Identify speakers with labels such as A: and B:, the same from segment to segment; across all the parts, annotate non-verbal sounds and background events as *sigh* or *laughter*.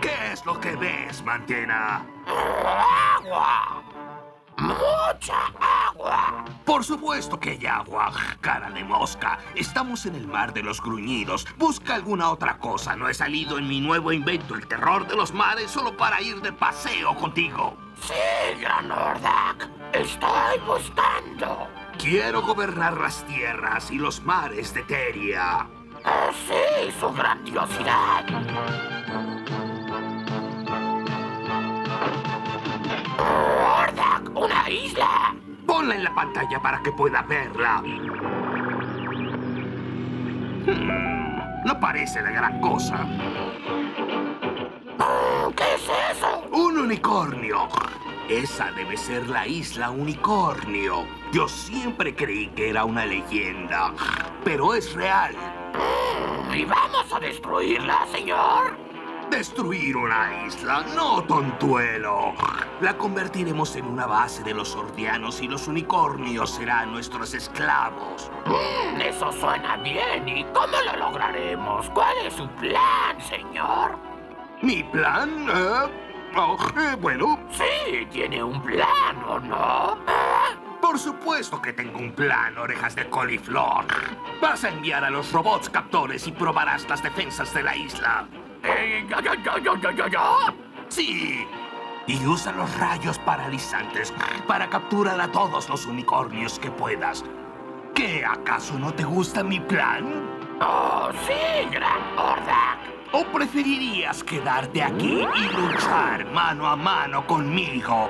A: ¿Qué es lo que ves, Mantena?
B: ¡Agua! ¡Mucha agua!
A: Por supuesto que hay agua, cara de mosca. Estamos en el mar de los gruñidos. Busca alguna otra cosa. No he salido en mi nuevo invento, el terror de los mares, solo para ir de paseo contigo.
B: Sí, Granordak. Estoy buscando.
A: Quiero gobernar las tierras y los mares de Teria.
B: Oh, sí, su grandiosidad. Ordak, una isla.
A: Ponla en la pantalla para que pueda verla. Hmm, no parece la gran cosa.
B: ¿Qué es eso?
A: Un unicornio. Esa debe ser la isla unicornio. Yo siempre creí que era una leyenda, pero es real.
B: ¿Y vamos a destruirla, señor?
A: Destruir una isla, no tontuelo. La convertiremos en una base de los ordianos y los unicornios serán nuestros esclavos.
B: Mm, eso suena bien. ¿Y cómo lo lograremos? ¿Cuál es su plan, señor?
A: ¿Mi plan? Eh, oh, eh, bueno,
B: Sí, tiene un plan, ¿o no?
A: Por supuesto que tengo un plan, orejas de coliflor. Vas a enviar a los robots captores y probarás las defensas de la isla.
B: Eh, yo, yo, yo.
A: Sí. Y usa los rayos paralizantes para capturar a todos los unicornios que puedas. ¿Qué acaso no te gusta mi plan?
B: Oh, sí, Gran Ordak.
A: ¿O preferirías quedarte aquí y luchar mano a mano conmigo?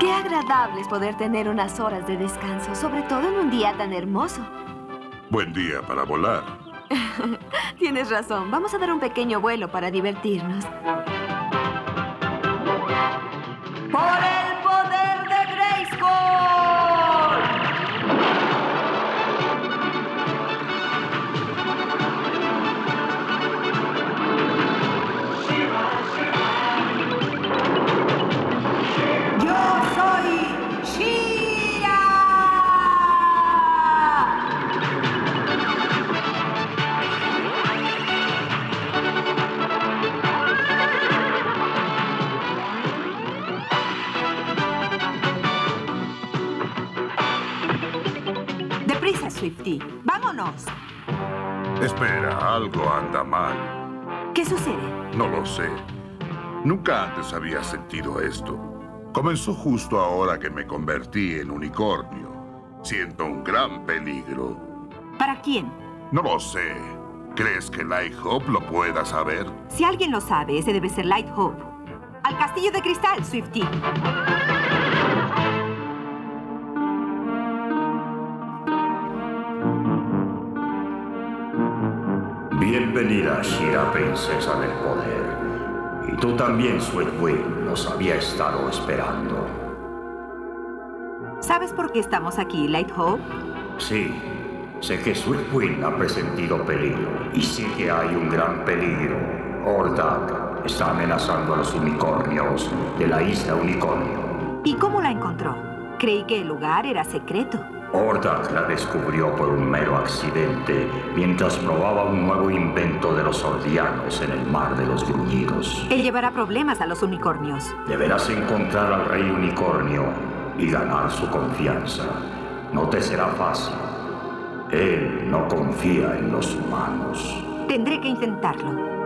C: Qué agradable es poder tener unas horas de descanso, sobre todo en un día tan hermoso.
D: Buen día para volar. *laughs*
C: Tienes razón, vamos a dar un pequeño vuelo para divertirnos.
E: Swifty. Vámonos.
D: Espera, algo anda mal.
E: ¿Qué sucede?
D: No lo sé. Nunca antes había sentido esto. Comenzó justo ahora que me convertí en unicornio. Siento un gran peligro.
E: ¿Para quién?
D: No lo sé. ¿Crees que Light Hope lo pueda saber?
E: Si alguien lo sabe, ese debe ser Light Hope. Al castillo de cristal, Swifty.
F: Bienvenida, Shira, princesa del poder. Y tú también, Sweetwing, nos había estado esperando.
E: ¿Sabes por qué estamos aquí, Light Hope?
F: Sí, sé que Sweetwing ha presentido peligro. Y sí que hay un gran peligro. Ordak está amenazando a los unicornios de la isla Unicornio.
E: ¿Y cómo la encontró? Creí que el lugar era secreto.
F: Ordak la descubrió por un mero accidente mientras probaba un nuevo invento de los ordianos en el mar de los gruñidos.
E: Él llevará problemas a los unicornios.
F: Deberás encontrar al rey unicornio y ganar su confianza. No te será fácil. Él no confía en los humanos.
E: Tendré que intentarlo.